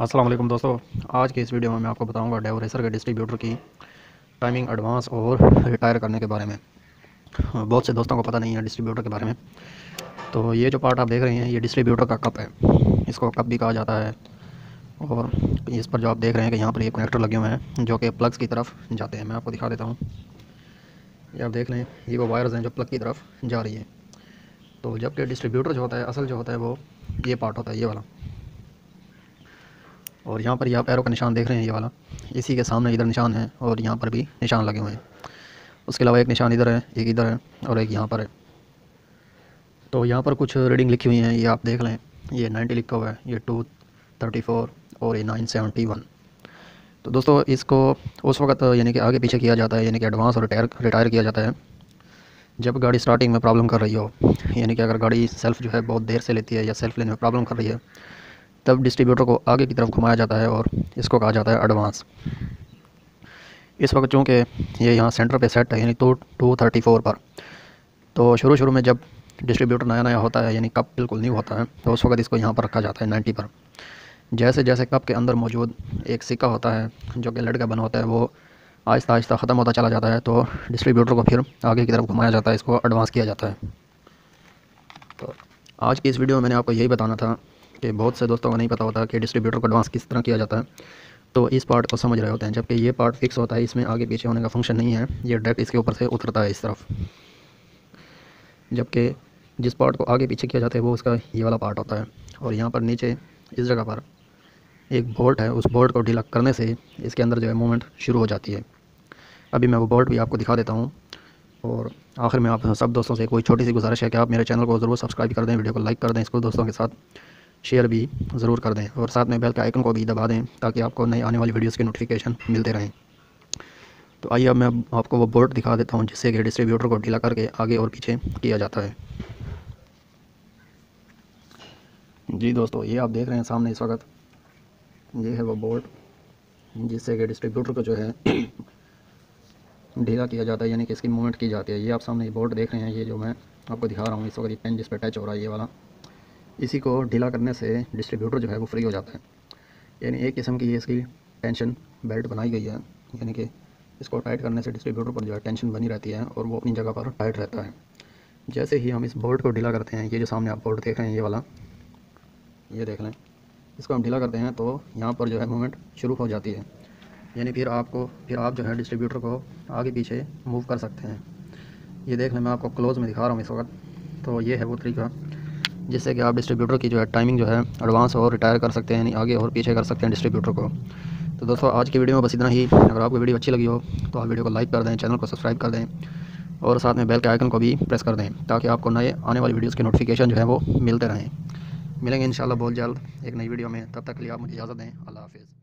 वालेकुम दोस्तों। आज के इस वीडियो में मैं आपको बताऊँगा डेव रेसर के डिस्ट्रीब्यूटर की टाइमिंग एडवांस और रिटायर करने के बारे में। बहुत से दोस्तों को पता नहीं है डिस्ट्रीब्यूटर के बारे में। तो ये जो पार्ट आप देख रहे हैं, ये डिस्ट्रीब्यूटर का कप है। इसको कप भी कहा जाता है। और इस पर जो आप देख रहे हैं कि यहाँ पर ये कनेक्टर लगे हुए हैं, जो कि प्लग्स की तरफ़ जाते हैं। मैं आपको दिखा देता हूँ। ये आप देख लें, ये वो वायर्स हैं जो प्लग की तरफ़ जा रही है। तो जबकि डिस्ट्रीब्यूटर जो होता है, असल जो होता है वो ये पार्ट होता है, ये वाला। और यहाँ पर ये आप एरो का निशान देख रहे हैं ये वाला। इसी के सामने इधर निशान है और यहाँ पर भी निशान लगे हुए हैं। उसके अलावा एक निशान इधर है, एक इधर है और एक यहाँ पर है। तो यहाँ पर कुछ रीडिंग लिखी हुई हैं, ये आप देख लें। ये नाइन्टी लिखा हुआ है, ये टू थर्टी फोर और ये नाइन सेवेंटी वन। तो दोस्तों, इसको उस वक्त यानी कि आगे पीछे किया जाता है, यानी कि एडवांस और रिटायर रिटायर किया जाता है। जब गाड़ी स्टार्टिंग में प्रॉब्लम कर रही हो, यानी कि अगर गाड़ी सेल्फ़ जो है बहुत देर से लेती है या सेल्फ़ लेने में प्रॉब्लम कर रही है तब डिस्ट्रीब्यूटर को आगे की तरफ़ घुमाया जाता है और इसको कहा जाता है एडवांस इस वक्त चूँकि ये यहाँ सेंटर पे सेट है, यानी टू टू थर्टी फोर पर तो शुरू शुरू में जब डिस्ट्रीब्यूटर नया नया होता है, यानी कप बिल्कुल न्यू होता है तो उस वक्त इसको यहाँ पर रखा जाता है नाइन्टी पर. जैसे जैसे कप के अंदर मौजूद एक सिक्का होता है, जो कि लड़ का बना होता है, वो आहिस्ता आहिस्ता ख़त्म होता चला जाता है तो डिस्ट्रीब्यूटर को फिर आगे की तरफ़ घुमाया जाता है, इसको एडवांस किया जाता है. तो आज की इस वीडियो में मैंने आपको यही बताना था कि बहुत से दोस्तों को नहीं पता होता कि डिस्ट्रीब्यूटर को एडवांस किस तरह किया जाता है। तो इस पार्ट को समझ रहे होते हैं, जबकि ये पार्ट फिक्स होता है, इसमें आगे पीछे होने का फ़ंक्शन नहीं है, ये डायरेक्ट इसके ऊपर से उतरता है इस तरफ़। जबकि जिस पार्ट को आगे पीछे किया जाता है, वो उसका ये वाला पार्ट होता है। और यहाँ पर नीचे, इस जगह पर एक बोल्ट है, उस बोल्ट को ढीला करने से इसके अंदर जो है मूवमेंट शुरू हो जाती है। अभी मैं वो बोल्ट भी आपको दिखा देता हूँ। और आखिर में आप सब दोस्तों से कोई छोटी सी गुजारिश है कि आप मेरे चैनल को ज़रूर सब्सक्राइब कर दें वीडियो को लाइक कर दें, इसको दोस्तों के साथ शेयर भी ज़रूर कर दें और साथ में बेल के आइकन को भी दबा दें ताकि आपको नई आने वाली वीडियोज़ के नोटिफिकेशन मिलते रहें। तो आइए अब मैं आपको वो बोर्ड दिखा देता हूँ जिससे कि डिस्ट्रीब्यूटर को ढीला करके आगे और पीछे किया जाता है। जी दोस्तों, ये आप देख रहे हैं सामने इस वक्त। ये है वो बोर्ड जिससे कि डिस्ट्रीब्यूटर को जो है ढीला किया जाता है, यानी कि इसकी मूवमेंट की जाती है। ये आप सामने बोर्ड देख रहे हैं, ये जो मैं आपको दिखा रहा हूँ, इस वक्त ये पेन जिस पर टच हो रहा है, ये वाला। इसी को ढीला करने से डिस्ट्रीब्यूटर जो है वो फ्री हो जाता है। यानी एक किस्म की इसकी टेंशन बेल्ट बनाई गई है। यानी कि इसको टाइट करने से डिस्ट्रीब्यूटर पर जो है टेंशन बनी रहती है और वो अपनी जगह पर टाइट रहता है। जैसे ही हम इस बोर्ड को ढीला करते हैं, ये जो सामने आप बोर्ड देख रहे हैं, ये वाला, ये देख लें, इसको हम ढीला करते हैं तो यहाँ पर जो है मूवमेंट शुरू हो जाती है। यानी फिर आपको, फिर आप जो है डिस्ट्रीब्यूटर को आगे पीछे मूव कर सकते हैं। ये देख लें, मैं आपको क्लोज़ में दिखा रहा हूँ इस वक्त। तो ये है वो तरीका। जिससे कि आप डिस्ट्रीब्यूटर की जो है टाइमिंग जो है एडवांस और रिटायर कर सकते हैं, यानी आगे और पीछे कर सकते हैं डिस्ट्रीब्यूटर को। तो दोस्तों, आज की वीडियो में बस इतना ही। अगर आपको वीडियो अच्छी लगी हो तो आप वीडियो को लाइक कर दें चैनल को सब्सक्राइब कर दें और साथ में बेल के आइकन को भी प्रेस कर दें, ताकि आपको नए आने वाली वीडियोज़ के नोटिफिकेशन जो है वो मिलते रहें। मिलेंगे इन बहुत जल्द एक नई वीडियो में। तब तक के लिए आप मुझे इजाज़त दें। अल्लाह हाफिज़।